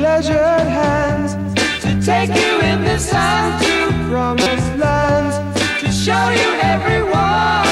pleasured hands to take you in the sand to promised lands to show you everyone.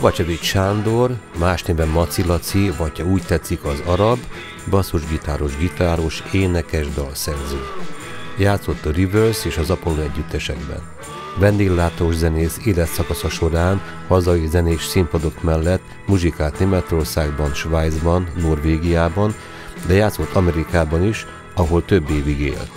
Kovácsevics Sándor, más néven Maci Laci, vagy ha úgy tetszik az arab, basszusgitáros, gitáros, énekes, dalszerző. Játszott a Rivers és az Apollo együttesekben. Vendéglátós zenész életszakasza során hazai zenés színpadok mellett muzsikált Németországban, Svájcban, Norvégiában, de játszott Amerikában is, ahol több évig élt.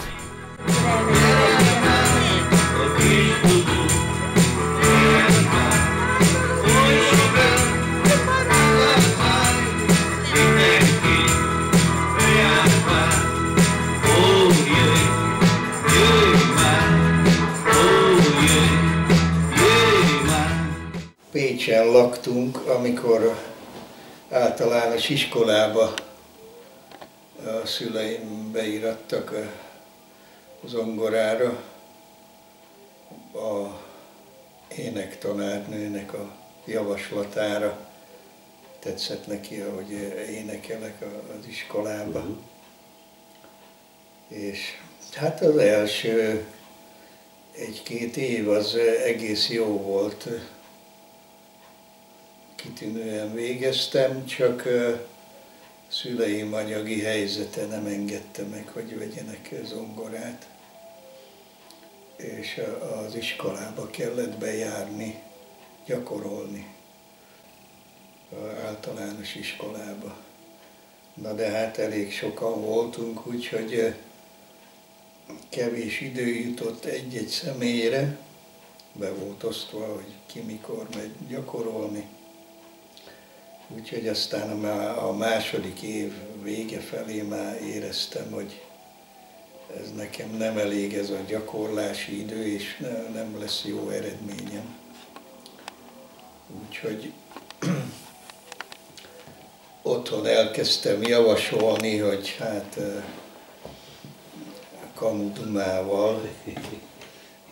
Laktunk, amikor általános iskolába a szüleim beirattak a zongorára. A énektanárnőnek a javaslatára tetszett neki, ahogy énekelek az iskolába. És hát az első egy-két év az egész jó volt. Kitűnően végeztem, csak szüleim anyagi helyzete nem engedte meg, hogy vegyenek zongorát. És az iskolába kellett bejárni, gyakorolni. Általános iskolába. Na de hát elég sokan voltunk, úgyhogy kevés idő jutott egy-egy személyre, be volt osztva, hogy ki mikor megy gyakorolni. Úgyhogy aztán a má- a második év vége felé már éreztem, hogy ez nekem nem elég ez a gyakorlási idő, és ne- nem lesz jó eredményem. Úgyhogy otthon elkezdtem javasolni, hogy hát eh, kamudumával,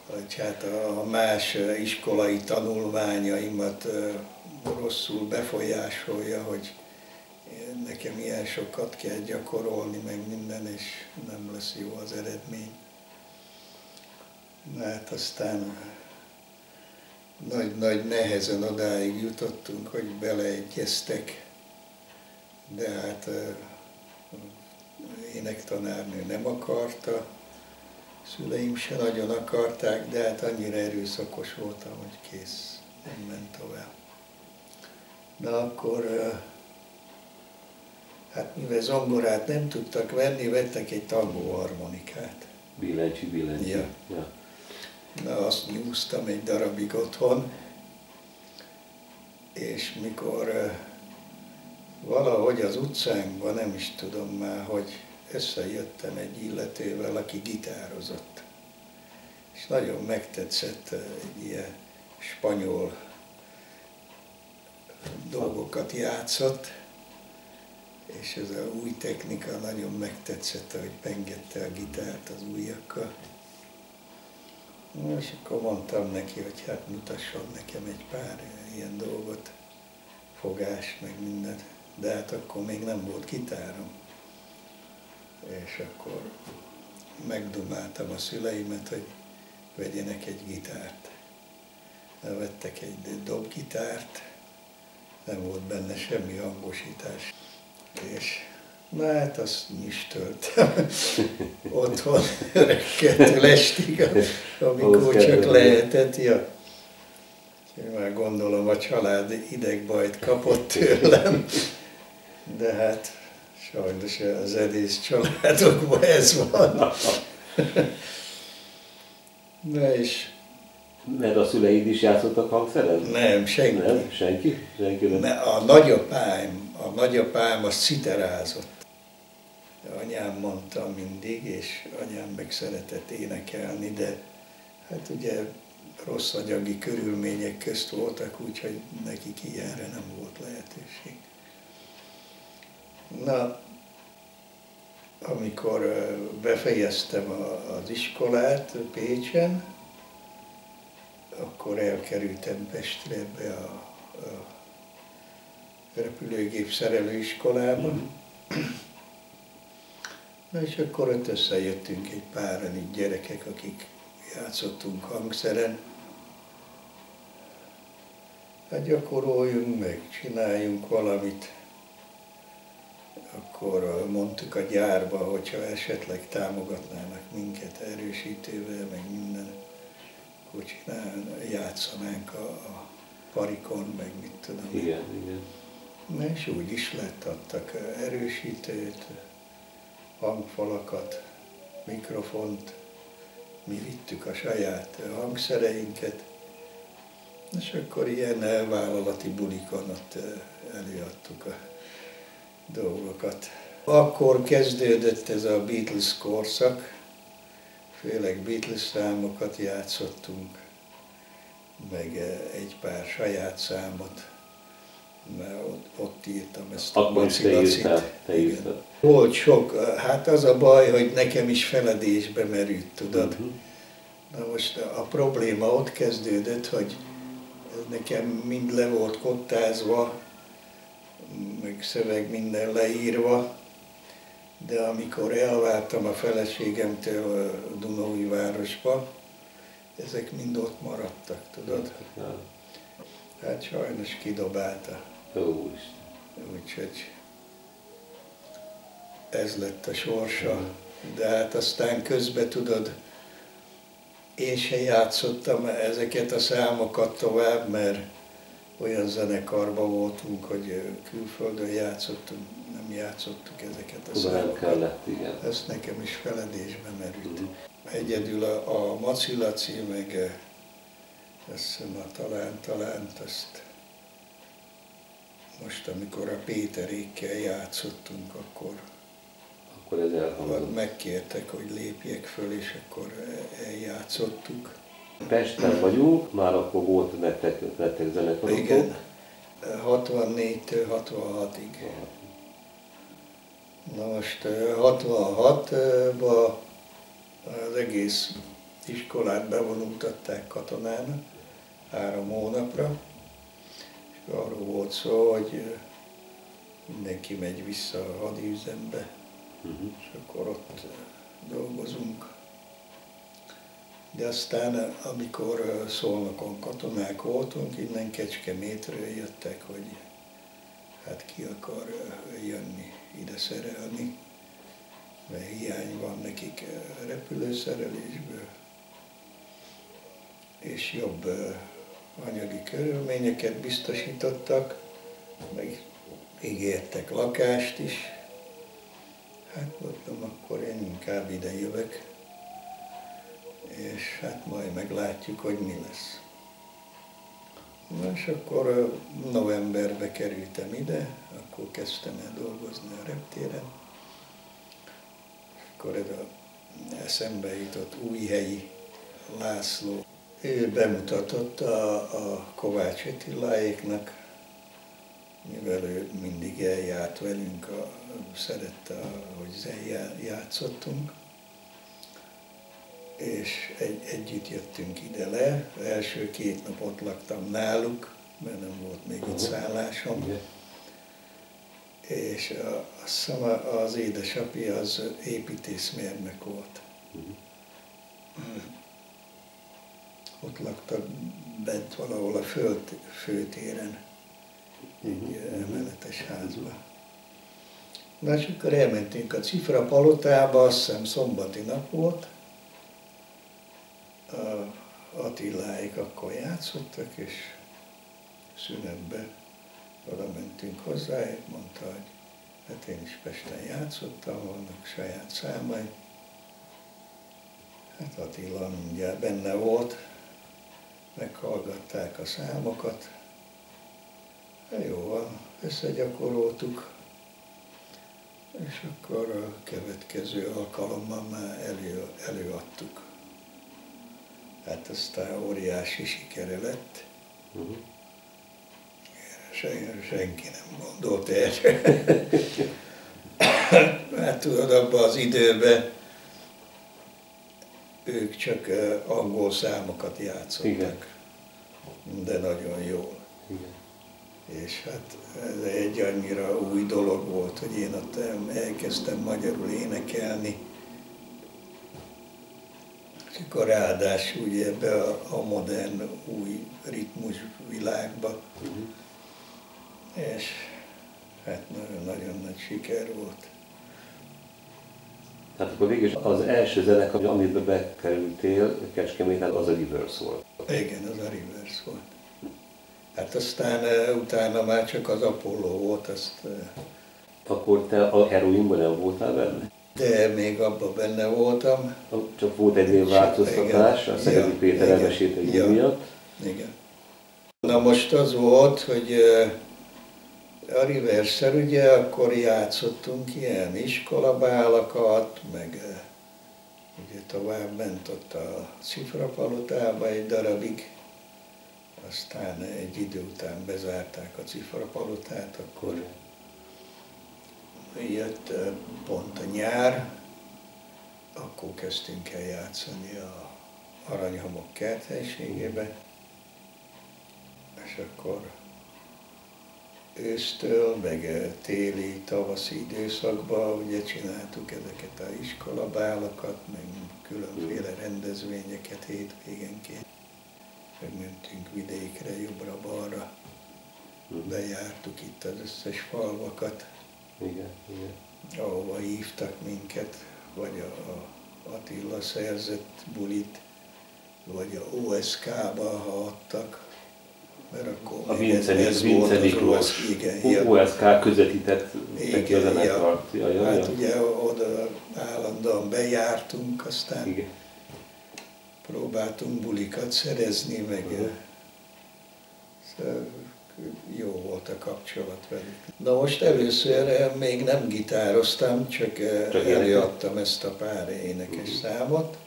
hogy hát a más iskolai tanulmányaimat rosszul befolyásolja, hogy nekem ilyen sokat kell gyakorolni, meg minden, és nem lesz jó az eredmény. Na hát aztán nagy-nagy nehezen odáig jutottunk, hogy beleegyeztek, de hát énektanárnő nem akarta, szüleim se nagyon akarták, de hát annyira erőszakos voltam, hogy kész, nem ment tovább. Na akkor, hát mivel zongorát nem tudtak venni, vettek egy tangó harmonikát. Billentyű, billentyű. Ja. Ja. Na, azt nyúztam egy darabig otthon, és mikor valahogy az utcánkban, nem is tudom már, hogy összejöttem egy illetővel, aki gitározott. És nagyon megtetszett egy ilyen spanyol dolgokat játszott, és ez a új technika nagyon megtetszett, hogy pengette a gitárt az ujjakkal. Na, és akkor mondtam neki, hogy hát mutasson nekem egy pár ilyen dolgot, fogást, meg mindent. De hát akkor még nem volt gitárom. És akkor megdumáltam a szüleimet, hogy vegyenek egy gitárt. Vettek egy dobgitárt, nem volt benne semmi hangosítás. És na hát azt nyistöltem otthon reggeltől estig, amikor csak lehetett. Ja. Úgyhogy Már gondolom a család idegbajt kapott tőlem, de hát sajnos az edész családokban ez van. Na és Mert a szüleid is játszottak hangszeren? nem, senki. Nem? Senki? Senki nem? Ne, a nagyapám, a nagyapám az citerázott. Anyám mondta mindig, és anyám meg szeretett énekelni, de hát ugye rossz anyagi körülmények közt voltak, úgyhogy nekik ilyenre nem volt lehetőség. Na, amikor befejeztem az iskolát Pécsen, akkor elkerültem Pestre ebbe a, a repülőgép szerelőiskolába. Na és akkor ott összejöttünk egy páran így gyerekek, akik játszottunk hangszeren. Hát gyakoroljunk meg, csináljunk valamit. Akkor mondtuk a gyárba, hogyha esetleg támogatnának minket erősítővel, meg minden, csinál, játszanánk a, a parikon, meg mit tudom. Igen, igen. És úgy is lett, adtak erősítőt, hangfalakat, mikrofont, mi vittük a saját hangszereinket, és akkor ilyen vállalati bulikon ott előadtuk a dolgokat. Akkor kezdődött ez a Beatles korszak, főleg Beatles számokat játszottunk, meg eh, egy pár saját számot, mert ott, ott írtam ezt Akkor is te írtál, te. Volt sok, hát az a baj, hogy nekem is feledésbe merült, tudod. Mhm. Na most a probléma ott kezdődött, hogy nekem mind le volt kottázva, meg szöveg minden leírva, de amikor elváltam a feleségemtől a Dunói városba, ezek mind ott maradtak, tudod? Hát sajnos kidobálta. Úgyhogy ez lett a sorsa. De hát aztán közben tudod, én se játszottam ezeket a számokat tovább, mert olyan zenekarban voltunk, hogy külföldön játszottunk, nem játszottuk ezeket a számokat. kellett, igen. Ez nekem is feledésbe merült. Mhm. Egyedül a, a Maci Laci, meg eh, azt hiszem a talán, talán azt most, amikor a Péterékkel játszottunk, akkor Akkor ez elhangzott. megkértek, hogy lépjek föl, és akkor eh, eljátszottuk. Pesten vagyunk, már akkor volt nektek, nektek zenekaratok. Igen, 64-től 66-ig. Na most 66-ban az egész iskolát bevonultatták katonának három hónapra, és arról volt szó, hogy mindenki megy vissza a hadüzembe, Mhm. és akkor ott dolgozunk. De aztán, amikor Szolnokon katonák voltunk, innen Kecskemétről jöttek, hogy hát ki akar jönni ide szerelni, mert hiány van nekik ö, repülőszerelésből, és jobb ö, anyagi körülményeket biztosítottak, meg ígértek lakást is. Hát mondtam, akkor én inkább ide jövök, és hát majd meglátjuk, hogy mi lesz. Na, és akkor ö, novemberbe kerültem ide, akkor kezdtem el dolgozni a reptéren. Akkor ez a eszembe jutott újhelyi László. Ő bemutatott a, a Kovács Attiláéknak, mivel ő mindig eljárt velünk, a, szerette, hogy játszottunk, és egy, együtt jöttünk ide le. Első két nap ott laktam náluk, mert nem volt még itt szállásom. És a, azt hiszem az édesapja az építészmérnök volt. Mhm. Ott laktak bent valahol a föld, főtéren, egy ö, emeletes házba. Na és akkor elmentünk a Cifra palotába, azt hiszem szombati nap volt. A Attiláik akkor játszottak, és szünetbe oda mentünk hozzá, mondta, hogy hát én is Pesten játszottam, vannak saját számai. Hát Attila mindjárt benne volt, meghallgatták a számokat. Hát jó összegyakoroltuk, és akkor a következő alkalommal már elő, előadtuk. Hát aztán óriási sikere lett. Uh-huh. Sen, senki nem gondolt erre. hát tudod, abban az időben ők csak angol számokat játszottak. Igen. De nagyon jól. Igen. És hát ez egy annyira új dolog volt, hogy én ott elkezdtem magyarul énekelni. És akkor ráadásul ugye ebbe a, a modern új ritmus világba. Uh-huh. És hát nagyon-nagyon nagy siker volt. Tehát akkor végül is az első zenekar, amiben bekerültél Kecskeméten, az a Rivers volt. Igen, az a Rivers volt. Hát aztán eh, utána már csak az Apollo volt, azt, eh, Akkor te a heroinban nem voltál benne? de még abban benne voltam. Csak volt egy változtatás, a Szegedi Ja, Péter egy ja. miatt. Igen. Na most az volt, hogy eh, a Riverszer ugye akkor játszottunk ilyen iskolabálakat, meg eh, ugye tovább ment ott a cifrapalotába egy darabig, aztán egy idő után bezárták a cifrapalotát, akkor jött eh, pont a nyár, akkor kezdtünk el játszani a Aranyhamok kerthelységébe, és akkor ősztől, meg téli, tavaszi időszakban ugye csináltuk ezeket a iskolabálakat, meg különféle rendezvényeket hétvégenként. Meg mentünk vidékre, jobbra-balra, bejártuk itt az összes falvakat, Igen, igen. ahova hívtak minket, vagy a, a Attila szerzett bulit, vagy a OSK-ba, ha adtak, mert akkor A Vince, ez Vince Miklós igen. OSK közvetített zenekart. Ja, ja, Hát ja. ugye oda állandóan bejártunk, aztán Igen. próbáltunk bulikat szerezni, meg szóval jó volt a kapcsolat velük. Na most először eh, még nem gitároztam, csak, eh, Csak előadtam ezt a pár énekes számot,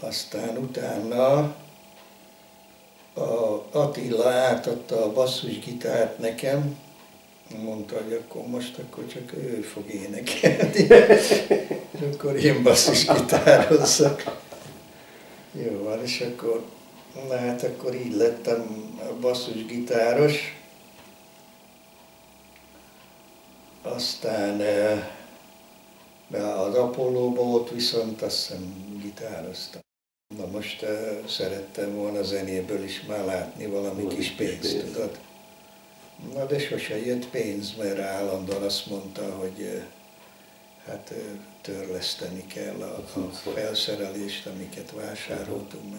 aztán utána a Attila átadta a basszusgitárt nekem, mondta, hogy akkor most akkor csak ő fog énekelni, és akkor én basszusgitározzak. Jó van, és akkor, na hát akkor így lettem basszusgitáros. Aztán be az Apollóba ott viszont azt hiszem gitároztam. Na most eh, szerettem volna zenéből is már látni valami Valami kis pénzt, pénzt. tudod? Na de sose jött pénz, mert állandóan azt mondta, hogy eh, hát eh, törleszteni kell a, a felszerelést, amiket vásároltunk.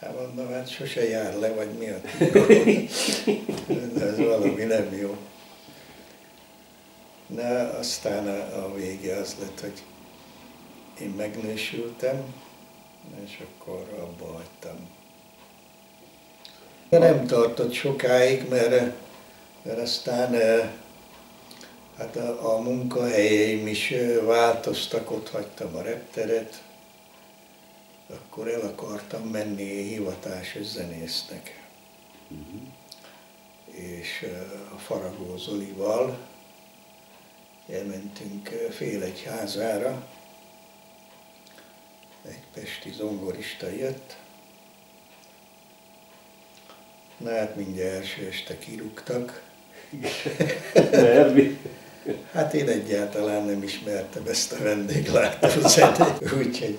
Hát mondom, hát sose jár le, vagy mi a ez valami nem jó. De aztán a, a vége az lett, hogy én megnősültem, és akkor abba hagytam. De nem tartott sokáig, mert, mert aztán eh, hát a, a munkahelyeim is eh, változtak, ott hagytam a repteret, akkor el akartam menni hivatásos zenésznek. És eh, a Faragó Zolival elmentünk Félegyházára, egy pesti zongorista jött, Na hát mindjárt első este kirúgtak. Mert mi? Hát én egyáltalán nem ismertem ezt a vendéglátó zenét, úgyhogy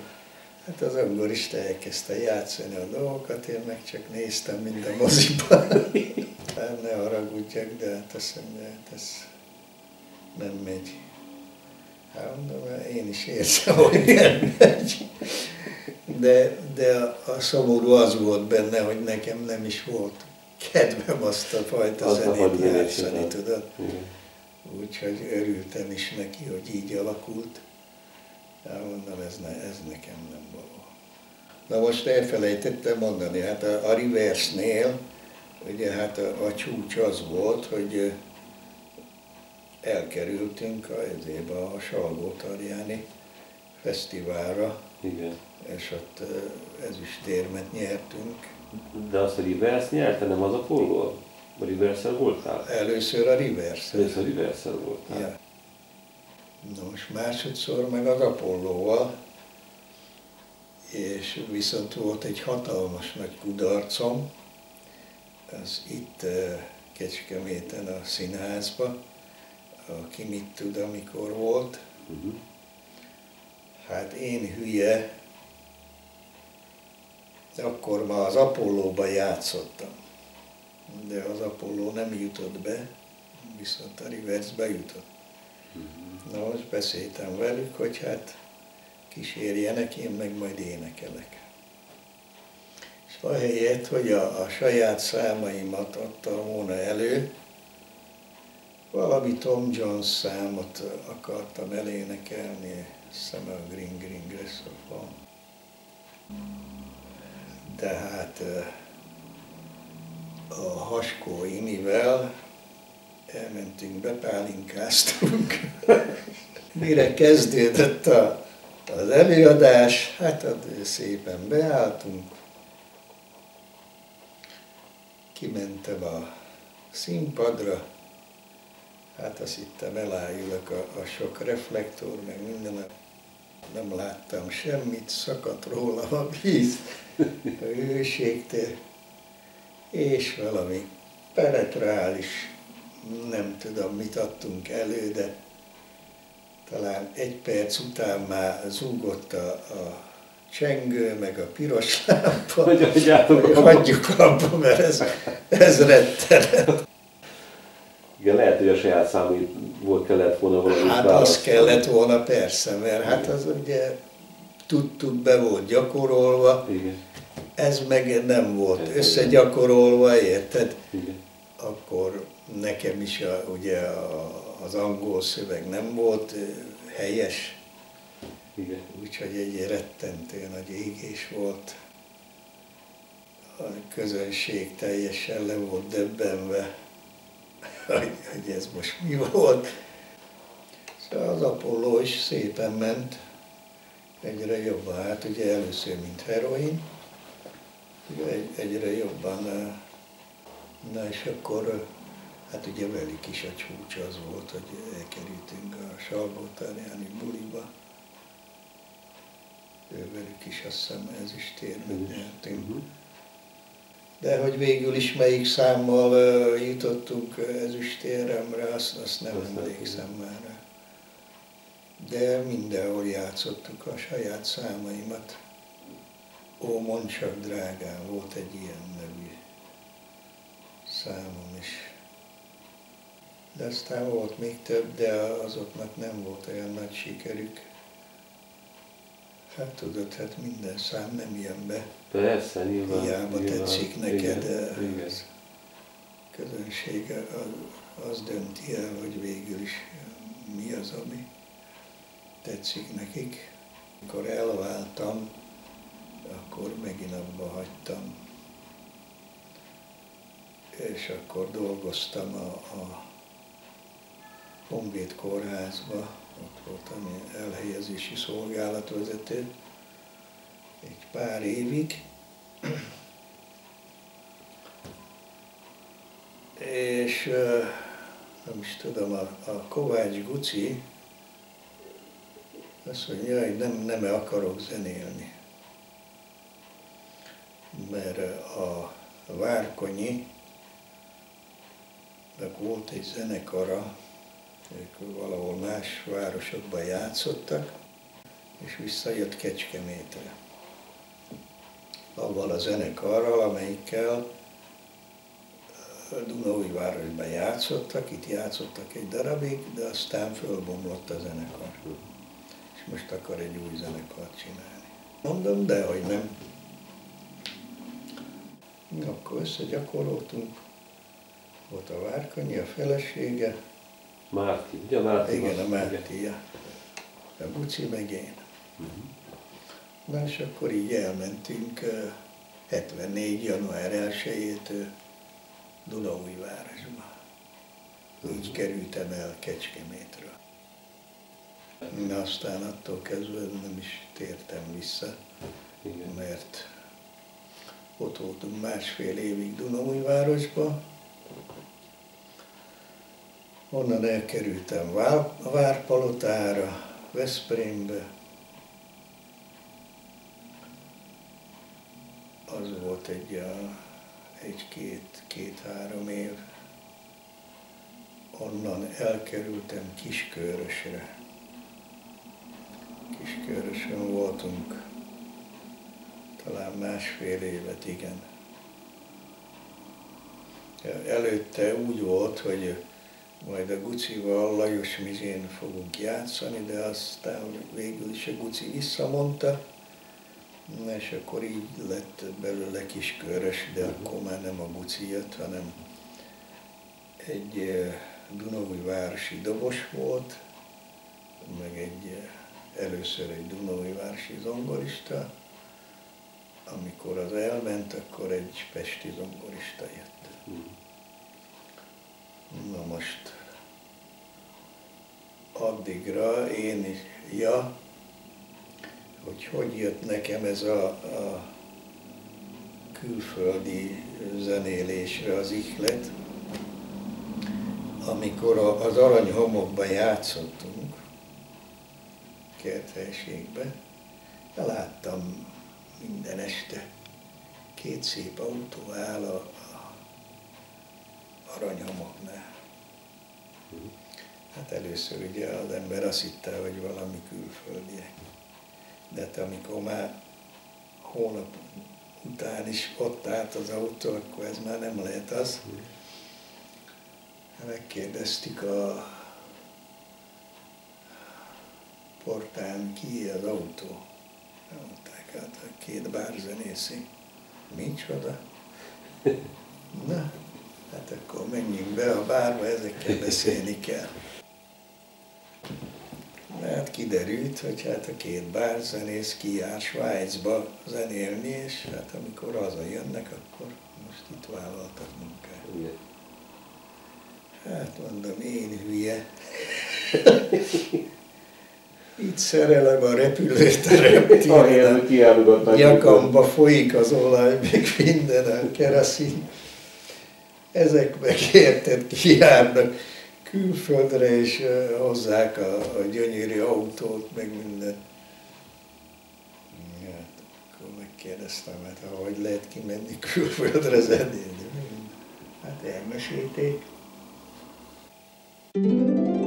hát az zongorista elkezdte játszani a dolgokat, én meg csak néztem minden moziban. Hát ne haragudjak, de hát azt mondja, hát ez nem megy. Hát mondom, én is érzem, hogy nem megy. De, de a, a szomorú az volt benne, hogy nekem nem is volt kedvem azt a fajta Azt a zenét játszani, tudod? Úgyhogy örültem is neki, hogy így alakult. Hát mondom, ez, ne, ez nekem nem való. Na most elfelejtettem mondani, hát a, a Riversnél, ugye hát a, a csúcs az volt, hogy elkerültünk a, ezébe a Salgótarjáni fesztiválra, Igen. és ott ezüstérmet nyertünk. De azt a Rivers nyerte, nem az Apollo? A rivers voltál? Először a Rivers. Először a rivers voltál. Ja. Na most másodszor meg az Apollóval, és viszont volt egy hatalmas nagy kudarcom, az itt Kecskeméten a színházba, aki mit tud, amikor volt. Uh-huh. Hát én hülye, akkor már az Apollóba játszottam, de az Apolló nem jutott be, viszont a Rivers bejutott. Na most beszéltem velük, hogy hát kísérjenek, én meg majd énekelek. És ahelyett, hogy a, a saját számaimat adtam volna elő, valami Tom Jones számot akartam elénekelni, a Green Green Grasshoppon. De hát a Haskó Imivel elmentünk, bepálinkáztunk. Mire kezdődött a, az előadás, hát szépen beálltunk, kimentem a színpadra, hát azt hittem elájulok a, a sok reflektor, meg minden, nem láttam semmit, szakadt róla a víz, a hőségtől, és valami penetrális, nem tudom mit adtunk elő, de talán egy perc után már zúgott a, a csengő, meg a piros lámpa. Hogy hogy abba. hagyjuk abba, mert ez, ez rettenet. Igen, lehet, hogy a saját volt kellett volna valami Hát az kellett volna persze, mert hát az ugye tudtuk, be volt gyakorolva, Igen, ez meg nem volt Ez összegyakorolva, érted? igen. Akkor nekem is a, ugye a, az angol szöveg nem volt helyes, Igen. úgyhogy egy rettentő nagy égés volt. A közönség teljesen le volt döbbenve, hogy, hogy ez most mi volt. Szóval az Apollo is szépen ment, egyre jobban, hát ugye először mint heroin, egy, egyre jobban, na és akkor hát ugye velük is a csúcs az volt, hogy elkerültünk a Salgótarjáni buliba, velük is azt hiszem ezüstérmet nyertünk. Mhm. De hogy végül is melyik számmal jutottunk ezüstéremre, azt, azt nem Azt emlékszem már rá. De mindenhol játszottuk a saját számaimat. Ó, mondd csak drágám, volt egy ilyen nevű számom is. De aztán volt még több, de azoknak nem volt olyan nagy sikerük. Hát tudod, hát minden szám nem jön be. Persze, nyilván. Hiába nyilván. tetszik neked, Igen, eh, igen. az közönség az, az dönti el, hogy végül is mi az, ami tetszik nekik. Amikor elváltam, akkor megint abba hagytam. És akkor dolgoztam a, a Honvéd kórházba, ott voltam elhelyezési szolgálatvezető, egy pár évig, és nem is tudom, a, a Kovács Guci azt mondja, hogy nem, nem akarok zenélni. Mert a Várkonyi volt egy zenekara, ők valahol más városokban játszottak, és visszajött Kecskemétre. Avval a zenekarral, amelyikkel Dunaújvárosban játszottak, itt játszottak egy darabig, de aztán fölbomlott a zenekar. És most akar egy új zenekart csinálni. Mondom, de hogy nem. Akkor összegyakoroltunk. Volt a Várkonyi, a felesége, Márti, ugye Márti? igen, a van? Mártia, a Buci meg én. Na és akkor így elmentünk ö, 74. január 1-től Dunaújvárosba. Így kerültem el Kecskemétről. Na aztán attól kezdve nem is tértem vissza, Igen. mert ott voltunk másfél évig Dunaújvárosba. Onnan elkerültem Vár, Várpalotára, Veszprémbe. Az volt egy, egy-két, két-három év. Onnan elkerültem Kiskörösre. Kiskörösön voltunk talán másfél évet, igen. Előtte úgy volt, hogy majd a Gucival Lajos Mizsén fogunk játszani, de aztán végül is a Guci visszamondta, és akkor így lett belőle kiskörös, de akkor már nem a Guci jött, hanem egy eh, Dunaújvárosi dobos volt, meg egy eh, először egy Dunaújvárosi zongorista, amikor az elment, akkor egy pesti zongorista jött. Na most addigra én is, ja, hogy hogy jött nekem ez a, a külföldi zenélésre az ihlet, amikor az aranyhomokban játszottunk, kerthelységben, de láttam minden este két szép autó áll a, a aranyhomoknál. Hát először ugye az ember azt hitte, hogy valami külföldiek. De hát amikor már hónap után is ott állt az autó, akkor ez már nem lehet az. Megkérdeztük a portán, ki az autó. Mondták, hát a két bárzenészi. Micsoda? Na, hát akkor menjünk be a bárba, ezekkel beszélni kell. Kiderült, hogy hát a két bárzenész kijár Svájcba zenélni, és hát amikor hazajönnek, akkor most itt vállaltak munkát. Igen. Hát mondom, én hülye. Itt szerelem a repülőterem. Nyakamba folyik az olaj, meg minden a kereszin. Ezek meg érted, kijárnak külföldre, és hozzák a, a gyönyörű autót, meg minden. Hát, akkor megkérdeztem, hát hogy lehet kimenni külföldre zenélni. Hát elmesélték. Mondom,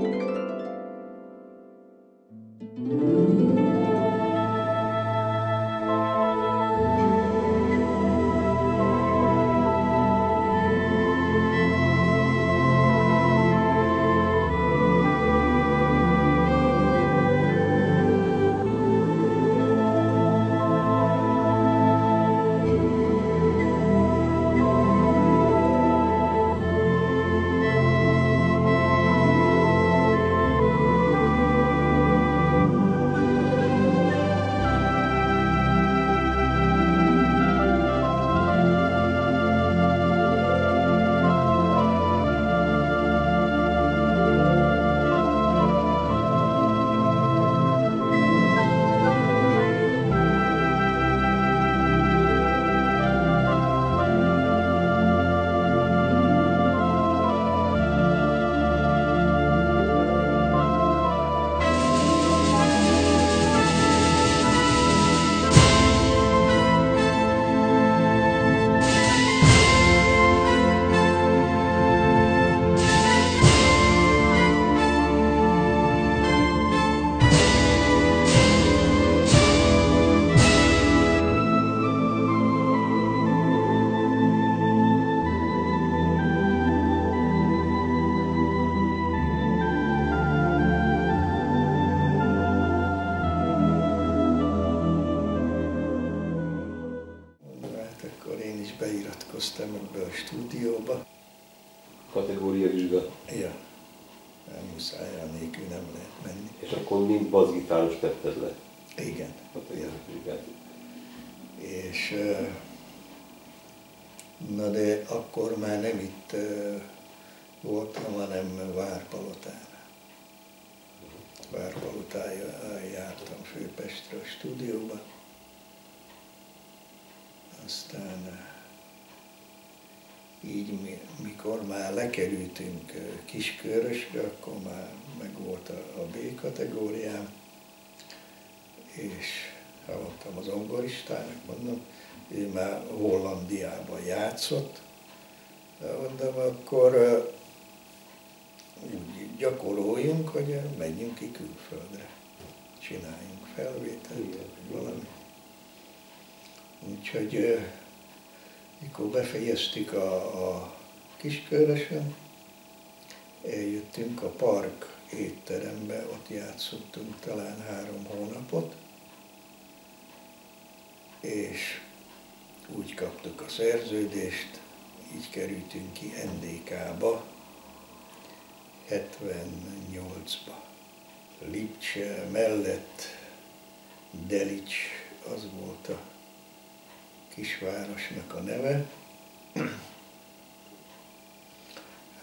lekerültünk ö, Kiskörösbe, akkor már meg volt a, a B kategóriám, és hallottam az ongoristának, mondom, ő már Hollandiában játszott, mondom, akkor úgy gyakoroljunk, hogy menjünk ki külföldre, csináljunk felvételt, vagy valami. Úgyhogy mikor befejeztük a, a kiskörösön, eljöttünk a park étterembe, ott játszottunk talán három hónapot, és úgy kaptuk a szerződést, így kerültünk ki NDK-ba 78-ba. Lipcse mellett Delics, az volt a kisvárosnak a neve.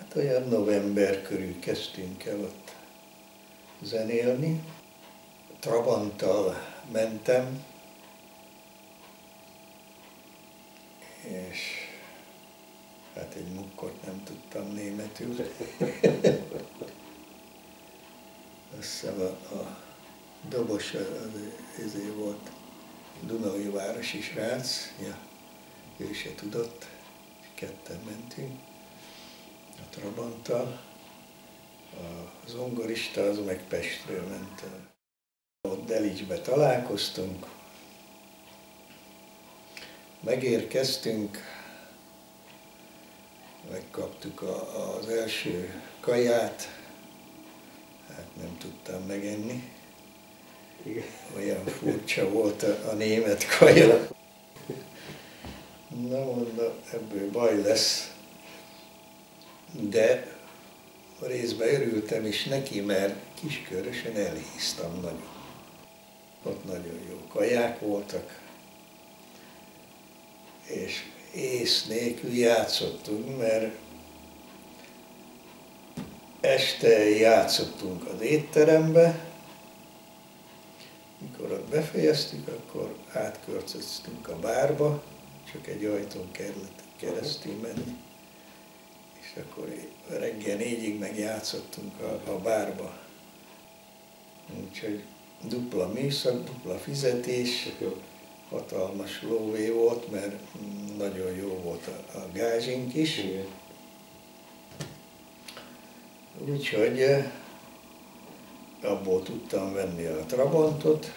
Hát olyan november körül kezdtünk el ott zenélni. Trabanttal mentem, és hát egy mukkot nem tudtam németül. Azt hiszem a, a dobos az, ezért volt Dunai városi srác, ja, ő se tudott, ketten mentünk a Trabanttal, a zongorista az meg Pestről ment el. Ott Delicsbe találkoztunk, megérkeztünk, megkaptuk a, az első kaját, hát nem tudtam megenni. Igen. Olyan furcsa volt a, a német kaja. Na mondom, ebből baj lesz. De részben örültem is neki, mert kiskörösen elhíztam nagyon. Ott nagyon jó kaják voltak, és ész nélkül játszottunk, mert este játszottunk az étterembe, mikor ott befejeztük, akkor átköltöztünk a bárba, csak egy ajtón kellett keresztül menni, és akkor reggel négyig meg játszottunk a, a bárba. Úgyhogy dupla műszak, dupla fizetés, hatalmas lóvé volt, mert nagyon jó volt a, a gázsink is. Igen. Úgyhogy eh, abból tudtam venni a Trabantot,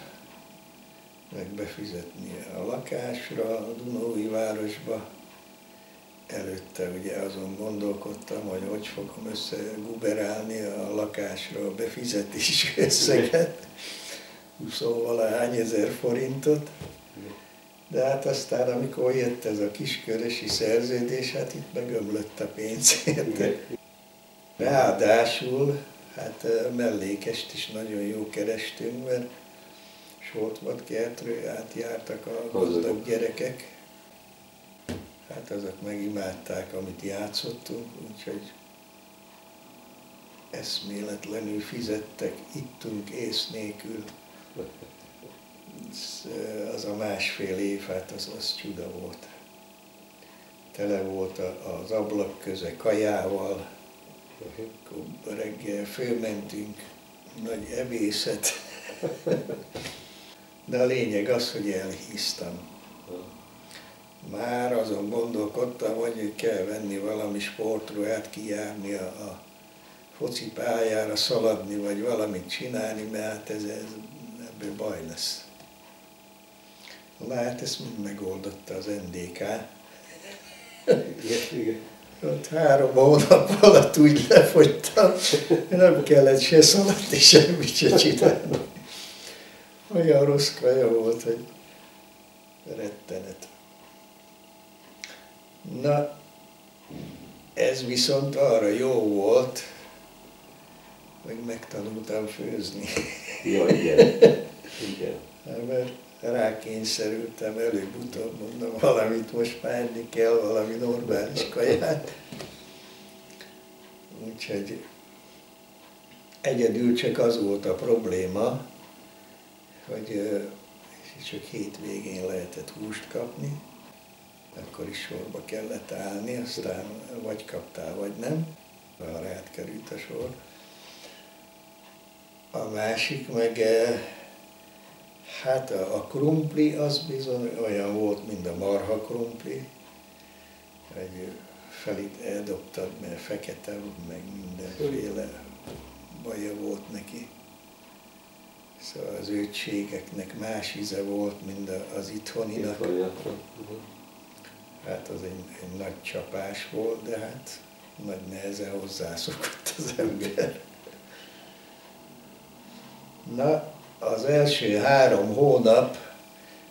meg befizetni a lakásra a Dunói városba. Előtte ugye azon gondolkodtam, hogy hogy fogom összeguberálni a lakásra a befizetési összeget, 20 valahány ezer forintot. De hát aztán, amikor jött ez a kiskörösi szerződés, hát itt megömlött a pénz. Ráadásul, hát mellékest is nagyon jó kerestünk, mert Soltvat kertről átjártak a gazdag gyerekek. Hát azok megimádták, amit játszottunk, úgyhogy eszméletlenül fizettek, ittunk ész nélkül. Az a másfél év, hát az, az csuda volt. Tele volt az ablak köze kajával, akkor reggel fölmentünk, nagy ebészet. De a lényeg az, hogy elhíztam. Már azon gondolkodtam, hogy kell venni valami sportruhát, kijárni a, a foci pályára, szaladni, vagy valamit csinálni, mert hát ez, ez ebből baj lesz. Na hát ezt mind megoldotta az NDK. Igen, igen. Ott három hónap alatt úgy lefogytam, nem kellett se szaladni, semmit se csinálni. Olyan rossz kaja volt, hogy rettenet. Na, ez viszont arra jó volt, hogy megtanultam főzni. Ja, igen. Igen. mert rákényszerültem előbb-utóbb, mondom, valamit most már enni kell, valami normális kaját. Úgyhogy egyedül csak az volt a probléma, hogy csak hétvégén lehetett húst kapni, akkor is sorba kellett állni, aztán vagy kaptál, vagy nem, ha rád került a sor. A másik meg, hát a, a krumpli az bizony olyan volt, mint a marha krumpli, hogy felét eldobtad, mert fekete, meg mindenféle baja volt neki. Szóval az őtségeknek más íze volt, mint az itthoninak. Hát az egy, egy nagy csapás volt, de hát nagy nehezen hozzászokott az ember. Na, az első három hónap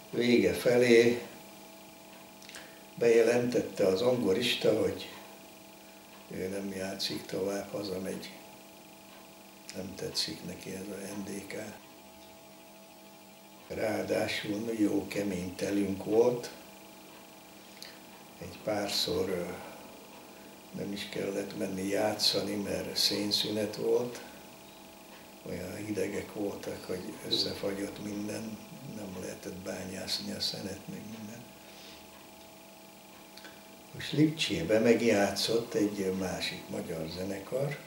vége felé bejelentette az angolista, hogy ő nem játszik tovább, hazamegy. Nem tetszik neki ez a NDK. Ráadásul jó kemény telünk volt, egy párszor nem is kellett menni játszani, mert szénszünet volt, olyan hidegek voltak, hogy összefagyott minden, nem lehetett bányászni a szenet, meg minden. Most Lipcsébe megjátszott egy másik magyar zenekar,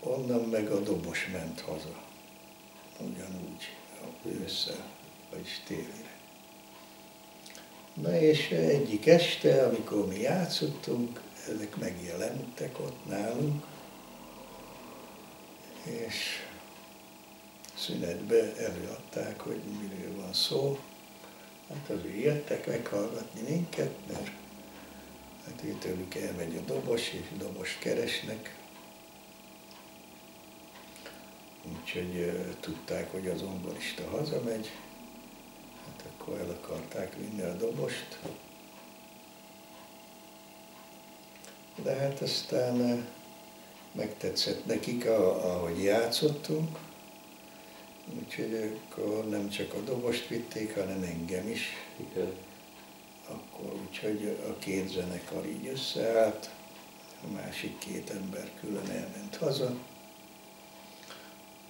onnan meg a dobos ment haza. Ugyanúgy, ősszel, vagyis télire. Na és egyik este, amikor mi játszottunk, ezek megjelentek ott nálunk, és szünetbe előadták, hogy miről van szó. Hát azért jöttek meghallgatni minket, mert hát őtőlük elmegy a dobos, és dobos keresnek. Úgyhogy tudták, hogy az ongorista hazamegy, akkor el akarták vinni a dobost. De hát aztán uh, megtetszett nekik, ahogy játszottunk, úgyhogy akkor nem csak a dobost vitték, hanem engem is. Igen. Akkor úgyhogy a két zenekar így összeállt, a másik két ember külön elment haza,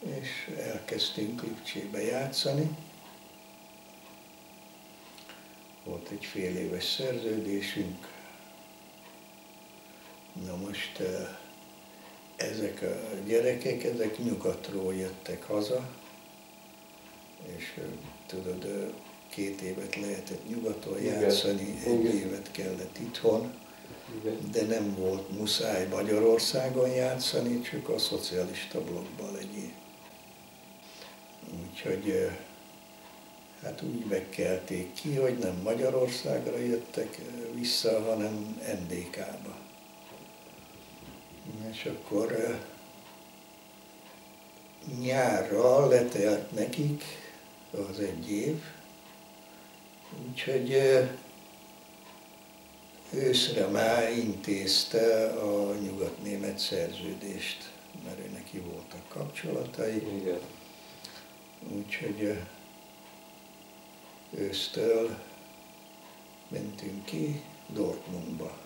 és elkezdtünk Lipcsébe játszani. Volt egy fél éves szerződésünk. Na most ezek a gyerekek, ezek nyugatról jöttek haza, és tudod, két évet lehetett nyugaton Igen. játszani, egy Igen. évet kellett itthon, Igen. de nem volt muszáj Magyarországon játszani, csak a szocialista blokkban egy év. Úgyhogy hát úgy megkelték ki, hogy nem Magyarországra jöttek vissza, hanem NDK-ba. És akkor eh, nyárra letelt nekik az egy év, úgyhogy eh, őszre már intézte a nyugatnémet szerződést, mert ő neki voltak kapcsolatai, Igen. úgyhogy eh, ősztől mentünk ki Dortmundba.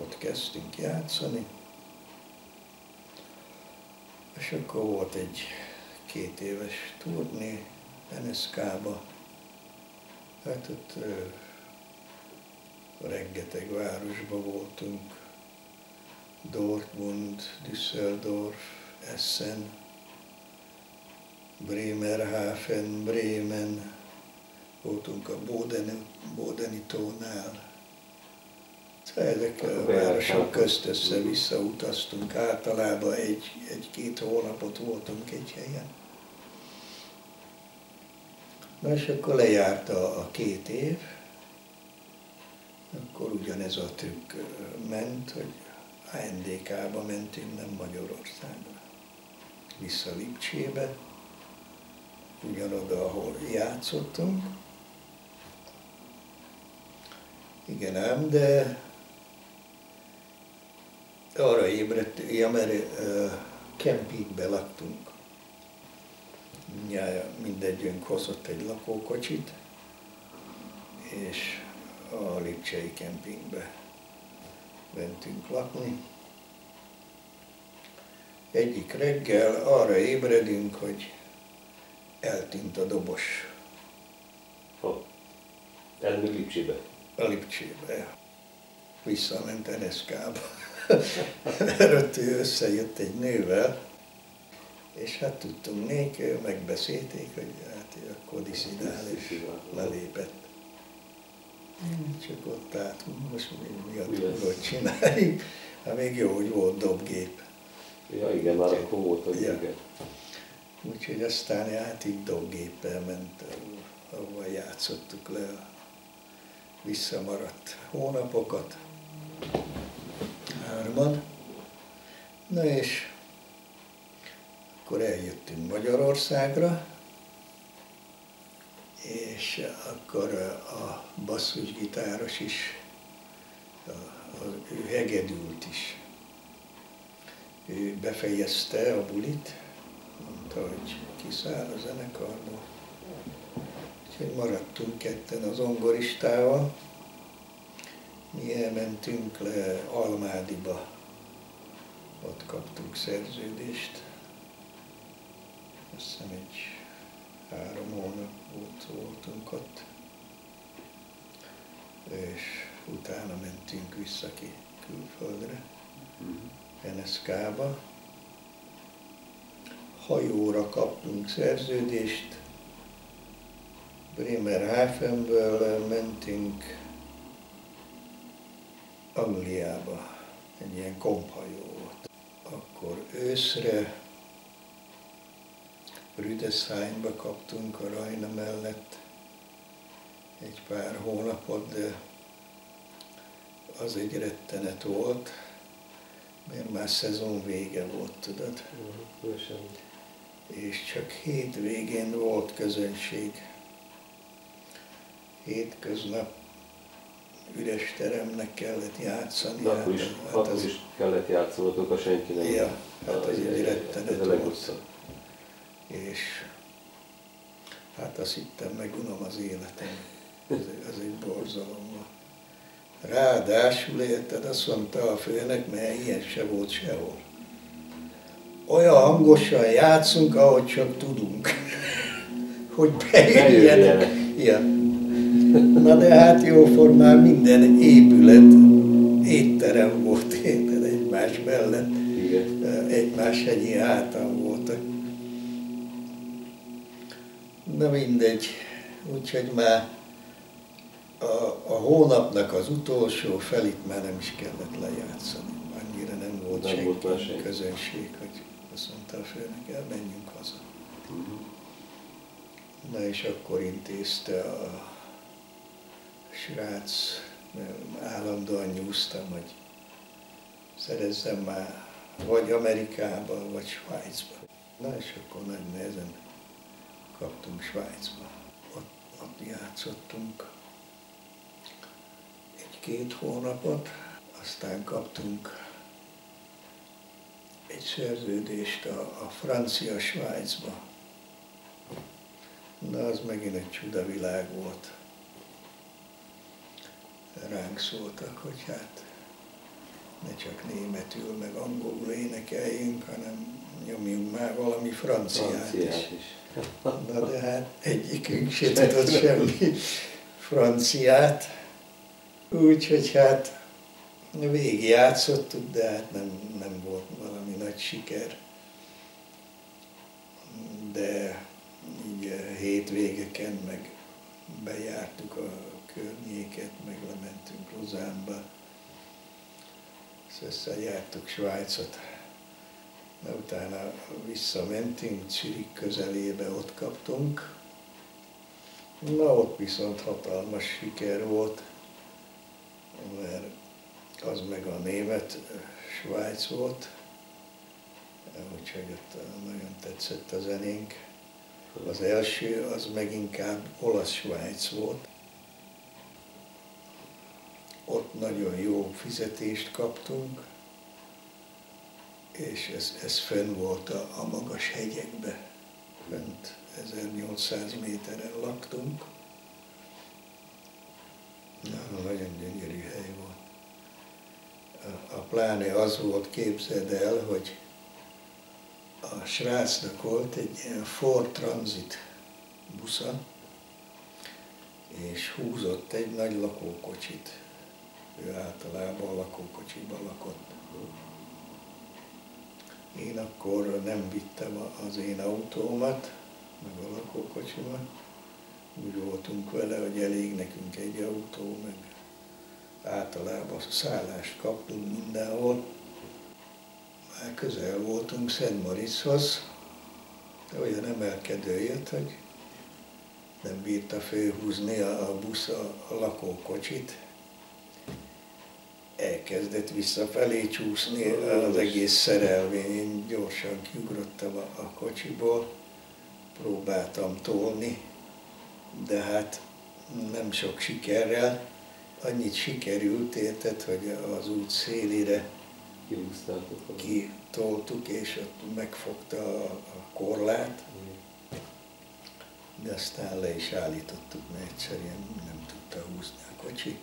Ott kezdtünk játszani, és akkor volt egy két éves turné NSK-ba. Hát ott ö, rengeteg városba voltunk, Dortmund, Düsseldorf, Essen, Bremerhaven, Bremen, voltunk a Bodeni, Bodeni tónál. Szóval Ezek a városok közt össze-vissza utaztunk, általában egy, egy-két hónapot voltunk egy helyen. Na és akkor lejárt a, a két év, akkor ugyanez a trükk ment, hogy NDK-ba mentünk, nem Magyarországra. Vissza Lipcsébe, ugyanoda, ahol játszottunk. Igen ám, de arra ébredt, ja, mert uh, Kempingbe laktunk. mindjárt mindegyünk hozott egy lakókocsit, és a Lipcsei kempingbe mentünk lakni. Egyik reggel arra ébredünk, hogy eltűnt a dobos Ha. Elmúlt Lipcsébe. A Lipcsébe. Visszament NSK-ba. Mert ő összejött egy nővel, és hát tudtunk nék, megbeszélték, hogy hát akkor diszidál, és lelépett. Csak ott állt, most mi, mi a túlot csináljuk. Hát még jó, hogy volt dobgép. Ja, igen, már akkor volt, hogy Ja. igen. Úgyhogy aztán hát így dobgéppel ment, ahova játszottuk le a visszamaradt hónapokat. Hárman. Na és akkor eljöttünk Magyarországra, és akkor a basszusgitáros is, a, a, ő hegedült is. Ő befejezte a bulit, mondta, hogy kiszáll a zenekarból. Maradtunk ketten az ongoristával. Mi elmentünk le Almádiba, ott kaptunk szerződést. Azt hiszem egy három hónap volt, voltunk ott. És utána mentünk vissza ki külföldre, NSK-ba hajóra kaptunk szerződést, Bremerhavenből mentünk Angliába, egy ilyen komphajó volt. Akkor őszre Rüdesheimbe kaptunk a Rajna mellett egy pár hónapot, de az egy rettenet volt, mert már szezon vége volt, tudod Különösen. és csak hétvégén volt közönség. Hétköznap üres teremnek kellett játszani. De akkor is, hát akkor az, is kellett játszolatok, a senki nem. Ja, hát az egy rettenet volt. És hát azt hittem, megunom az életem. Ez, ez egy borzalom volt. Ráadásul érted, azt mondta a főnök, mert ilyen se volt sehol. Olyan hangosan játszunk, ahogy csak tudunk. Hogy. Bejöjjenek. Ja. Na de hát jóformán minden épület, étterem volt érted egymás mellett Igen. egymás hegyi hátán voltak. Na mindegy, úgyhogy már a, a hónapnak az utolsó felit már nem is kellett lejátszani. Annyira nem volt, Nem senki, volt közönség, hogy azt mondta a főnök, el menjünk haza. Mhm. Na és akkor intézte a srác, állandóan nyúztam, hogy szerezzem már vagy Amerikába, vagy Svájcba. Na és akkor nagy nehezen kaptunk Svájcba. Ott, ott játszottunk egy-két hónapot, aztán kaptunk egy szerződést a, a francia Svájcba. Na, az megint egy csuda világ volt. Ránk szóltak, hogy hát ne csak németül, meg angolul énekeljünk, hanem nyomjunk már valami franciát, Franciát is. is. Na de hát egyikünk se tudott semmi franciát. Úgyhogy hát végigjátszottuk, de hát nem, nem volt valami nagy siker. De így hétvégeken meg bejártuk a környéket, meg lementünk Lozánba, és összejártuk Svájcot. De utána visszamentünk, Zürich közelébe ott kaptunk. Na ott viszont hatalmas siker volt, mert az meg a német Svájc volt, úgyhogy ott nagyon tetszett a zenénk. Az első az meg inkább olasz-svájc volt. Ott nagyon jó fizetést kaptunk, és ez, ez fönn volt a, a magas hegyekbe. fent 1800 méteren laktunk. Na, nagyon gyönyörű hely volt. A, a pláne az volt, képzeld el, hogy a srácnak volt egy ilyen Ford Transit busza, és húzott egy nagy lakókocsit. Ő általában a lakókocsiban lakott. Én akkor nem vittem az én autómat, meg a lakókocsimat. Úgy voltunk vele, hogy elég nekünk egy autó, meg általában szállást kaptunk mindenhol. Már közel voltunk Szent Maritzhoz, de olyan emelkedő jött, hogy nem bírta főhúzni a busz a lakókocsit. Elkezdett visszafelé csúszni az egész szerelvény. Én gyorsan kiugrottam a, a kocsiból, próbáltam tolni, de hát nem sok sikerrel. Annyit sikerült, érted, hogy az út szélére kitoltuk, és ott megfogta a, a korlát, de aztán le is állítottuk, mert egyszerűen nem tudta húzni a kocsi.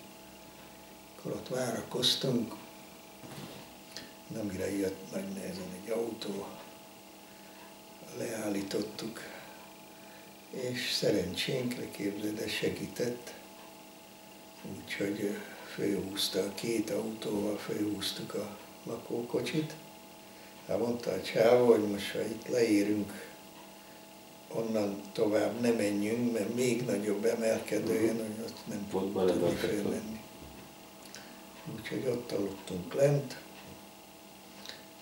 Akkor ott várakoztunk, nem mire jött nagy nehezen egy autó, leállítottuk, és szerencsénkre képzeld, segített, úgyhogy főhúzta a két autóval, főhúztuk a lakókocsit. Hát mondta a csávó, hogy most ha itt leérünk, onnan tovább ne menjünk, mert még nagyobb emelkedő jön, hogy ott nem fog tudni fölmenni. Úgyhogy ott aludtunk lent,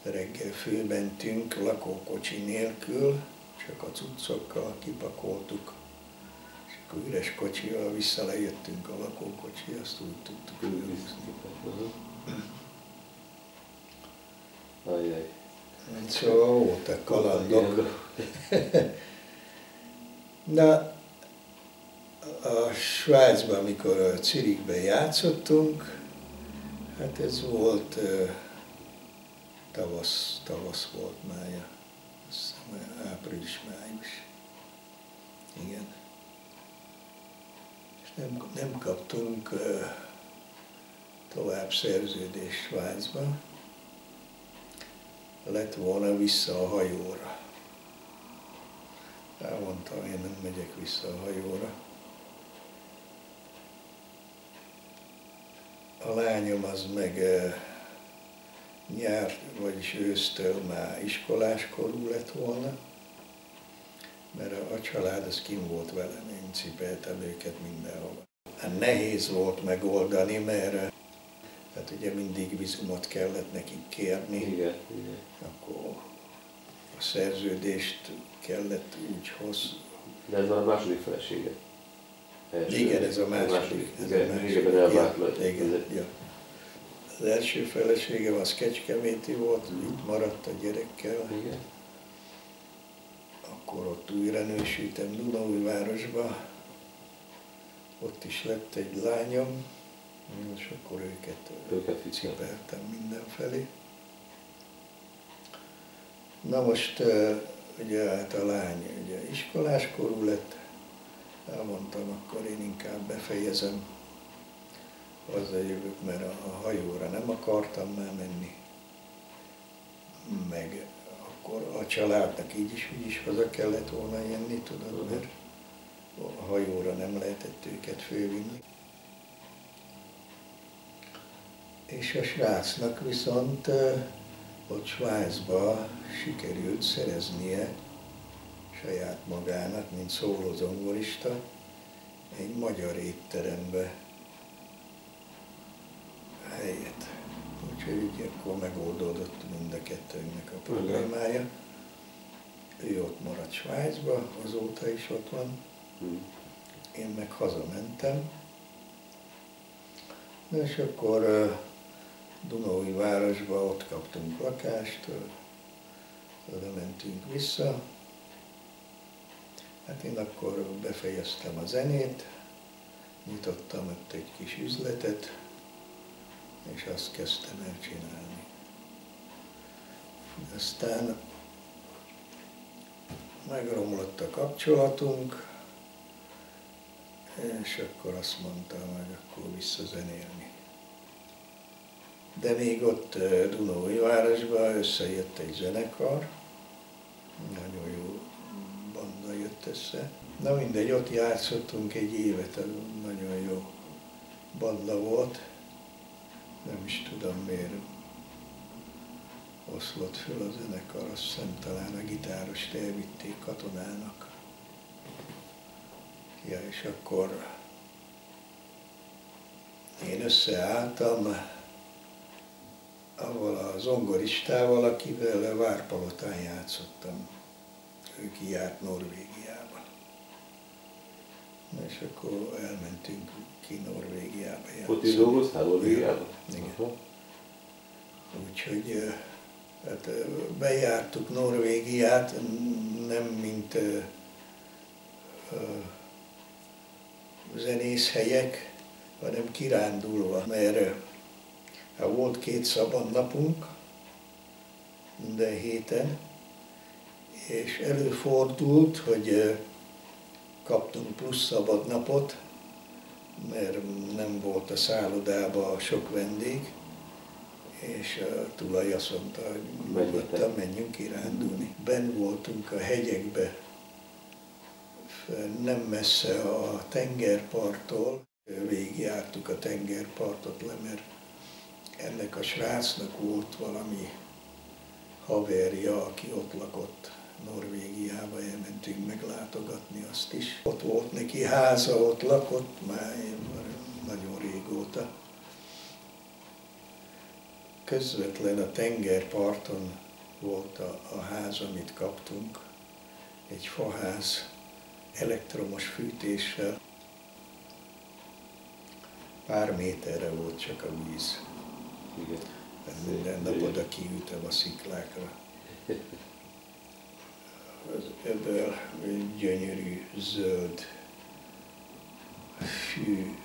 reggel fölmentünk lakókocsi nélkül, csak a cuccokkal kipakoltuk, és akkor üres kocsival visszalejöttünk a lakókocsi, azt úgy tudtuk fölhúzni. Ajjaj. Szóval voltak kalandok. Na, a Svájcban, amikor a Zürichben játszottunk, hát ez volt tavasz, tavasz volt mája, azt április-május. Igen. És nem, nem kaptunk tovább szerződést Svájcban, lett volna vissza a hajóra. Elmondtam, én nem megyek vissza a hajóra. A lányom az meg nyár, vagyis ősztől már iskolás korú lett volna, mert a, család az kim volt velem, én cipeltem őket mindenhol. Hát nehéz volt megoldani, mert hát ugye mindig vizumot kellett nekik kérni Igen, igen. akkor a szerződést kellett úgy hozz. De ez már a második felesége. Első. Igen, ez a második. Ez a Igen, második. régebben elvált ja, igen, ja. Az első feleségem az Kecskeméti volt, itt maradt a gyerekkel, Igen. akkor ott újra nősültem Dunaújvárosba, ott is lett egy lányom, és akkor őket, Őket cipeltem mindenfelé. Na most ugye hát a lány ugye iskolás korú lett, elmondtam, akkor én inkább befejezem, azzal jövök, mert a, hajóra nem akartam már menni, meg akkor a családnak így is, úgy is haza kellett volna jönni, tudod, mert a hajóra nem lehetett őket fővinni. És a srácnak viszont ott Svájcba sikerült szereznie saját magának, mint szólózongorista, egy magyar étterembe helyet. Úgyhogy így akkor megoldódott mind a kettőnknek a problémája. Ő ott maradt Svájcba, azóta is ott van, Hm. én meg hazamentem. És akkor Dunaúj városba ott kaptunk lakást, oda mentünk vissza. Hát én akkor befejeztem a zenét, nyitottam ott egy kis üzletet, és azt kezdtem el csinálni. Aztán megromlott a kapcsolatunk, és akkor azt mondta, hogy akkor visszazenélni. De még ott Dunóvárosban összejött egy zenekar, nagyon jó banda jött össze. Na mindegy, ott játszottunk egy évet, nagyon jó banda volt. Nem is tudom miért oszlott föl a zenekar, azt hiszem talán a gitárost elvitték katonának. Ja, és akkor én összeálltam avval a zongoristával, akivel Várpalotán játszottam. Ő kijárt Norvégiába. És akkor elmentünk ki Norvégiába játszani. Ott is dolgoztál Norvégiában? Igen. Aha. Úgyhogy hát bejártuk Norvégiát, nem mint ö, ö, zenészhelyek, hanem kirándulva, mert hát volt két szabad napunk minden héten, és előfordult, hogy kaptunk plusz szabad napot, mert nem volt a szállodában sok vendég, és a tulaj azt mondta, hogy nyugodtan menjünk kirándulni. Ben voltunk a hegyekbe, nem messze a tengerparttól, végigjártuk a tengerpartot le, mert ennek a srácnak volt valami haverja, aki ott lakott Norvégiába, elmentünk meglátogatni azt is. Ott volt neki háza, ott lakott már nagyon régóta közvetlen a tengerparton volt a, a ház, amit kaptunk, egy faház elektromos fűtéssel. Pár méterre volt csak a víz. Igen. Minden nap oda kiültem a sziklákra. Az öböl gyönyörű, zöld, fű,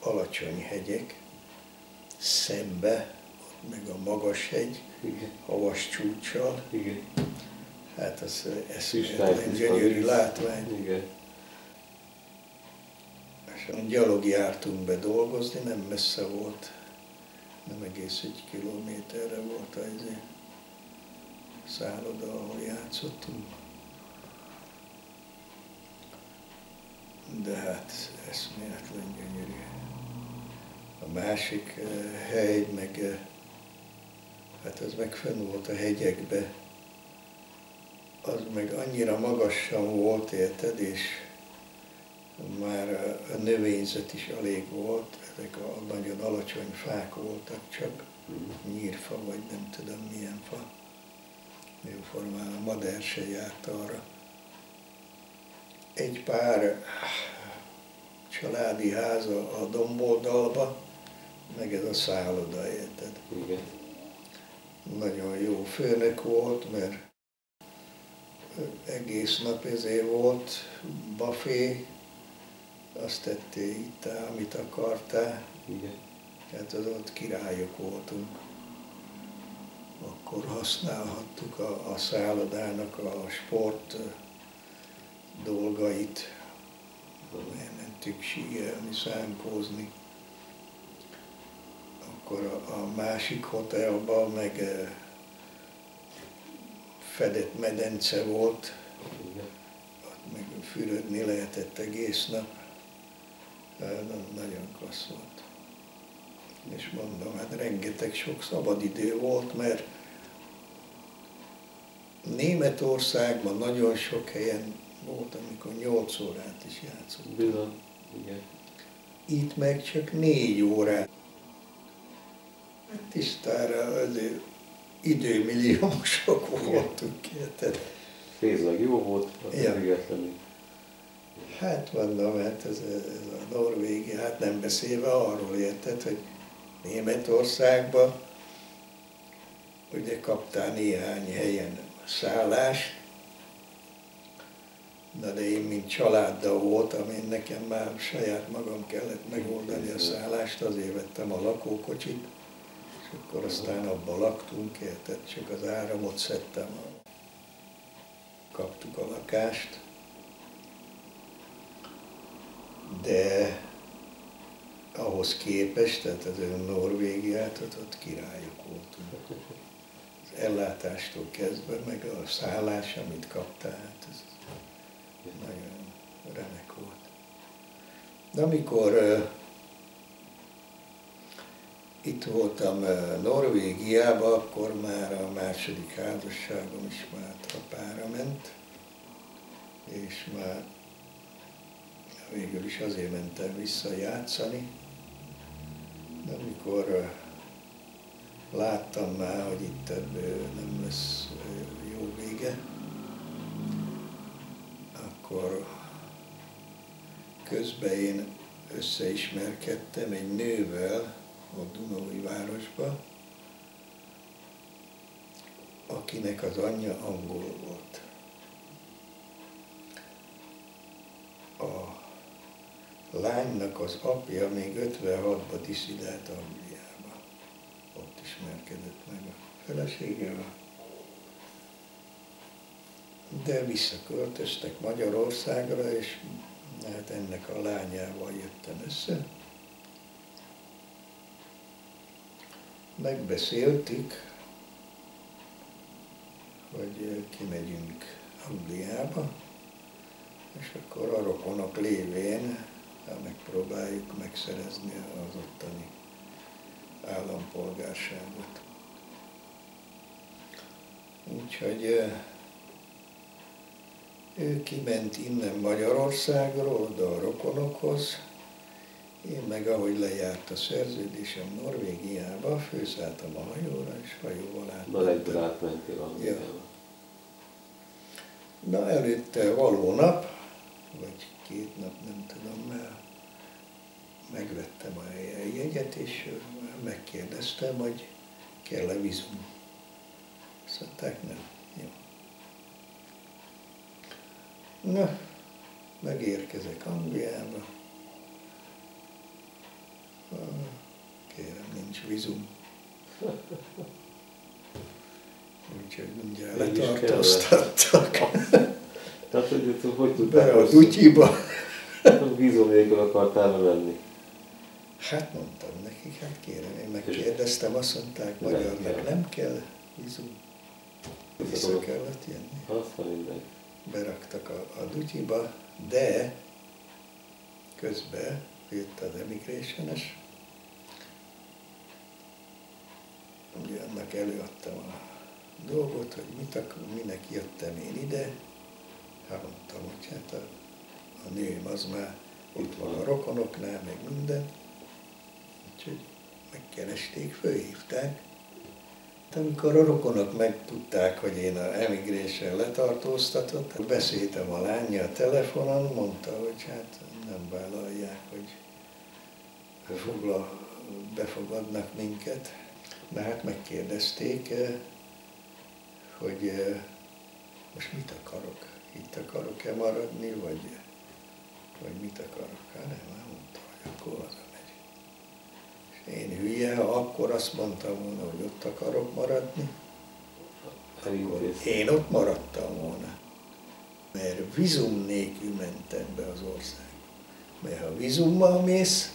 alacsony hegyek, szembe, ott meg a magas hegy, Igen. havas csúccsal. Igen. Hát az eszméletlen gyönyörű látvány. Igen. És gyalog jártunk be dolgozni, nem messze volt, nem egész egy kilométerre volt az szálloda, ahol játszottunk. De hát eszméletlen gyönyörű. A másik eh, hely, meg eh, hát az meg fenn volt a hegyekbe, az meg annyira magasan volt, érted, és már a- növényzet is alig volt, ezek a nagyon alacsony fák voltak, csak nyírfa, vagy nem tudom milyen fa. Jóformán a mader se járt arra. Egy pár családi háza a domboldalba, meg ez a szálloda, érted? Igen. nagyon jó főnök volt, mert egész nap ezért volt buffé, azt tettél, ittál, amit akartál, Igen. tehát az ott királyok voltunk. Akkor használhattuk a, a szállodának a sport dolgait, elmentünk síelni, szánkózni. Akkor a, a másik hotelban meg fedett medence volt, ott meg fürödni lehetett egész nap. Na- Nagyon klassz volt. És mondom, hát rengeteg sok szabadidő volt, mert Németországban nagyon sok helyen volt, amikor 8 órát is játszott. Bizony. Igen. Itt meg csak 4 órát. Tisztára azért időmilliómosok voltunk, érted? Pénzleg jó volt, Ja. ja. függetlenül. Hát mondom, hát ez, ez a Norvégia, hát nem beszélve arról érted, hogy Németországban ugye kaptál néhány helyen szállást, Na de én, mint családdal voltam, én nekem már saját magam kellett megoldani a szállást, azért vettem a lakókocsit, és akkor aztán abban laktunk, érted, csak az áramot szedtem. kaptuk a lakást, de ahhoz képest, tehát az ön Norvégiát, ott, királyok voltunk. Az ellátástól kezdve, meg a szállás, amit kaptál, hát ez nagyon remek volt. De amikor uh, itt voltam uh, Norvégiában, akkor már a második házasságom is már trapára ment, és már végül is azért mentem vissza játszani, de amikor láttam már, hogy itt ebből nem lesz jó vége, akkor közben én összeismerkedtem egy nővel a Dunói városba, akinek az anyja angol volt. A lánynak az apja még 56-ba diszidált Angliába. Ott ismerkedett meg a feleségével. De visszaköltöztek Magyarországra, és hát ennek a lányával jöttem össze. Megbeszéltük, hogy kimegyünk Angliába, és akkor a rokonok lévén megpróbáljuk megszerezni az ottani állampolgárságot. Úgyhogy ő kiment innen Magyarországról, oda a rokonokhoz, én meg ahogy lejárt a szerződésem Norvégiába, főszálltam a hajóra, és hajóval Na, egyből átmentem. átmentél Angliába. Na előtte való nap, vagy két nap, nem tudom, mert megvettem a jegyet, és megkérdeztem, hogy kell-e vízum. Azt mondták, nem. Jó. Na, megérkezek Angliába. Kérem, nincs vízum. Úgyhogy mindjárt letartóztattak. Tehát, hogy, hogy, hogy Be a dutyiba. nélkül akartál menni? Hát mondtam nekik, hát kérem, én megkérdeztem, azt mondták, magyarnak nem kell vízum. Vissza kellett jönni. Azt minden. Beraktak a, a dutyiba, de közben jött az immigration ugye annak előadtam a dolgot, hogy mit ak- minek jöttem én ide, mondtam, hogy hát a, a nőm az már ott van a rokonoknál, meg minden. Úgyhogy megkeresték, fölhívták. Hát amikor a rokonok megtudták, hogy én a emigration letartóztatott, beszéltem a lánya a telefonon, mondta, hogy hát nem vállalják, hogy foglal, befogadnak minket. De hát megkérdezték, eh, hogy eh, most mit akarok? Itt akarok-e maradni, vagy, vagy mit akarok? Hát nem, hát mondta, hogy akkor hazamegy. És én hülye, ha akkor azt mondtam volna, hogy ott akarok maradni, akkor én ott maradtam volna. Mert vízum nélkül mentem be az országba. Mert ha vízummal mész,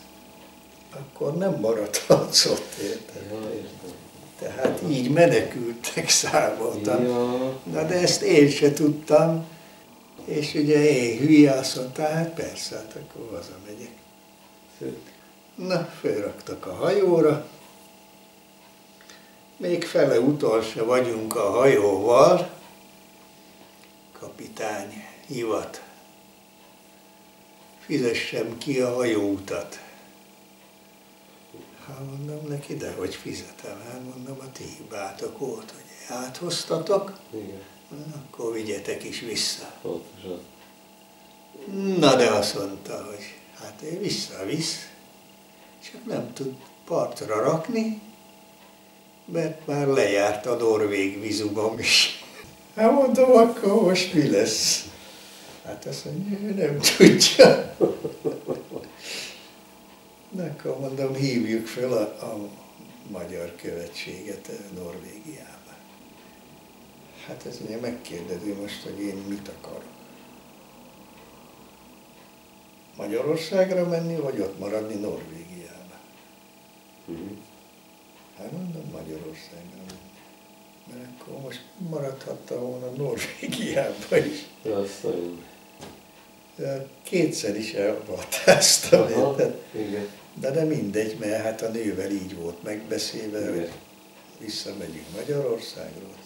akkor nem maradhatsz ott, érted? Ja, értem. Tehát így menekültek számoltam. Ja, Na de ezt én se tudtam, és ugye én hülye azt mondta, hát persze, hát akkor hazamegyek. Na, fölraktak a hajóra, még fele utol se vagyunk a hajóval, kapitány hivat, fizessem ki a hajóutat. Hát mondom neki, de hogy fizetem? Hát mondom, a ti hibátok volt, hogy áthoztatok, Igen, akkor vigyetek is vissza. pontosan. Na de azt mondta, hogy hát ő visszavisz, csak nem tud partra rakni, mert már lejárt a norvég vízumom is. Hát mondom, akkor most mi lesz? Hát azt mondja, ő nem tudja. Na akkor mondom, hívjuk fel a, a magyar követséget Norvégiába. Hát ez ugye megkérdezi most, hogy én mit akarok. Magyarországra menni, vagy ott maradni Norvégiába? Mhm. Hát mondom Magyarországra menni. Mert akkor most maradhatta volna Norvégiába is. Ja, azt nagyon. De Kétszer is igen. De nem mindegy, mert hát a nővel így volt megbeszélve, Igen. hogy visszamegyünk meg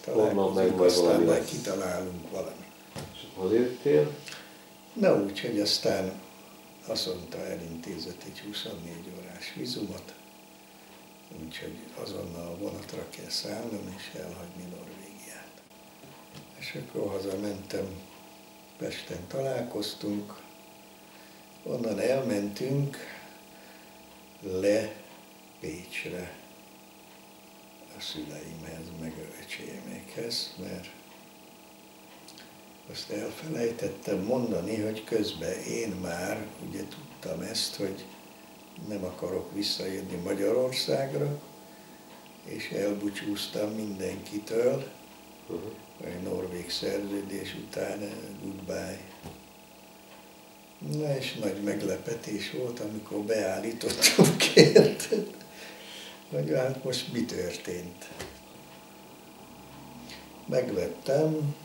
találkozunk, aztán majd kitalálunk valamit. És hazajöttél? Na úgy, hogy aztán azt mondta, elintézett egy 24 órás vizumot, úgyhogy azonnal a vonatra kell szállnom és elhagyni Norvégiát. És akkor hazamentem, Pesten találkoztunk, onnan elmentünk le Pécsre a szüleimhez, meg a öcsémékhez, mert azt elfelejtettem mondani, hogy közben én már ugye tudtam ezt, hogy nem akarok visszajönni Magyarországra, és elbúcsúztam mindenkitől, Uh-huh. egy norvég szerződés után eh, goodbye. Na és nagy meglepetés volt, amikor beállítottuk érted, hogy hát most mi történt. Megvettem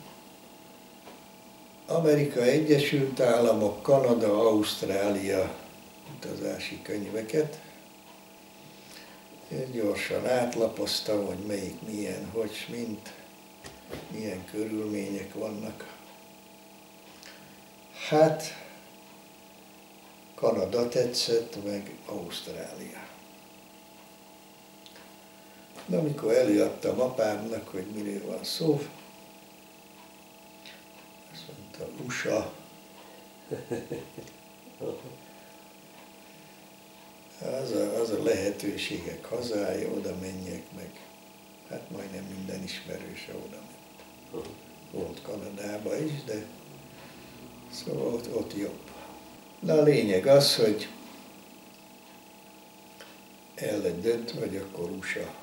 Amerika Egyesült Államok, Kanada, Ausztrália utazási könyveket, és gyorsan átlapoztam, hogy melyik milyen, hogy, mint, milyen körülmények vannak. Hát, Kanada tetszett, meg Ausztrália. De amikor előadtam apámnak, hogy miről van szó, azt mondta, USA. Az a, az a lehetőségek hazája, oda menjek meg. Hát majdnem minden ismerőse oda ment. Volt Kanadába is, de szóval ott, ott jobb. Na a lényeg az, hogy el lett döntve, hogy akkor USA.